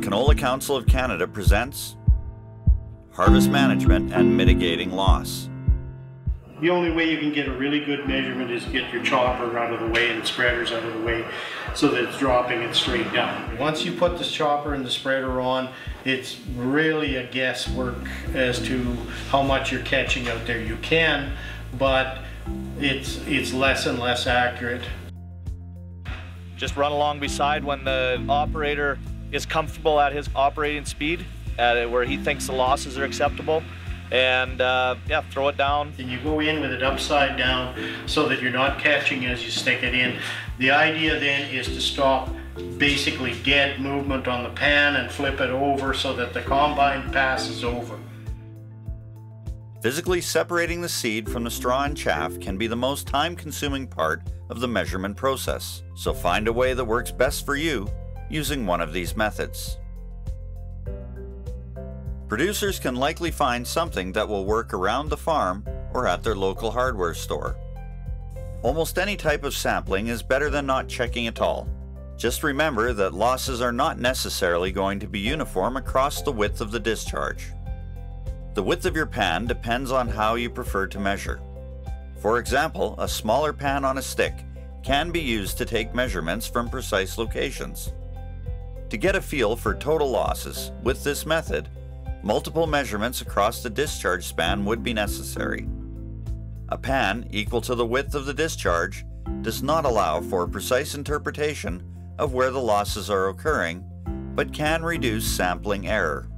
Canola Council of Canada presents Harvest Management and Mitigating Loss. The only way you can get a really good measurement is get your chopper out of the way and the spreaders out of the way so that it's dropping it straight down. Once you put the chopper and the spreader on, it's really a guesswork as to how much you're catching out there. You can, but it's, it's less and less accurate. Just run along beside when the operator is comfortable at his operating speed, at where he thinks the losses are acceptable and uh, yeah, throw it down. And you go in with it upside down so that you're not catching as you stick it in. The idea then is to stop basically dead movement on the pan and flip it over so that the combine passes over. Physically separating the seed from the straw and chaff can be the most time consuming part of the measurement process, so find a way that works best for you using one of these methods. Producers can likely find something that will work around the farm or at their local hardware store. Almost any type of sampling is better than not checking at all. Just remember that losses are not necessarily going to be uniform across the width of the discharge. The width of your pan depends on how you prefer to measure. For example, a smaller pan on a stick can be used to take measurements from precise locations. To get a feel for total losses with this method, multiple measurements across the discharge span would be necessary. A pan equal to the width of the discharge does not allow for precise interpretation of where the losses are occurring, but can reduce sampling error.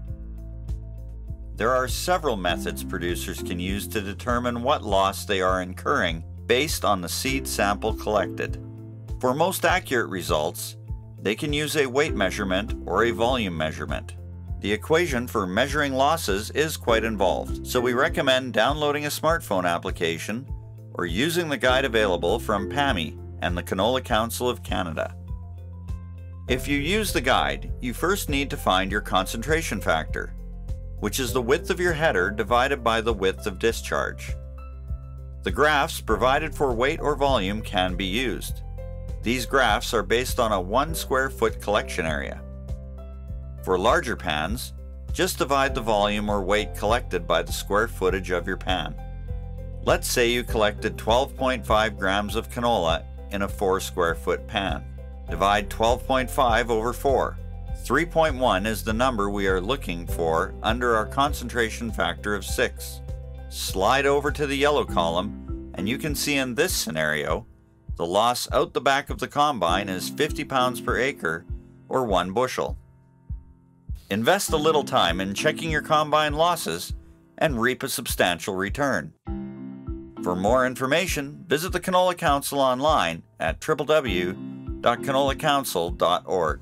There are several methods producers can use to determine what loss they are incurring based on the seed sample collected. For most accurate results, they can use a weight measurement or a volume measurement. The equation for measuring losses is quite involved, so we recommend downloading a smartphone application or using the guide available from PAMI and the Canola Council of Canada. If you use the guide, you first need to find your concentration factor, which is the width of your header divided by the width of discharge. The graphs provided for weight or volume can be used. These graphs are based on a 1 square foot collection area. For larger pans, just divide the volume or weight collected by the square footage of your pan. Let's say you collected 12.5 grams of canola in a 4 square foot pan. Divide 12.5 over 4. 3.1 is the number we are looking for under our concentration factor of 6. Slide over to the yellow column and you can see in this scenario the loss out the back of the combine is 50 pounds per acre or 1 bushel. Invest a little time in checking your combine losses and reap a substantial return. For more information, visit the Canola Council online at www.canolacouncil.org.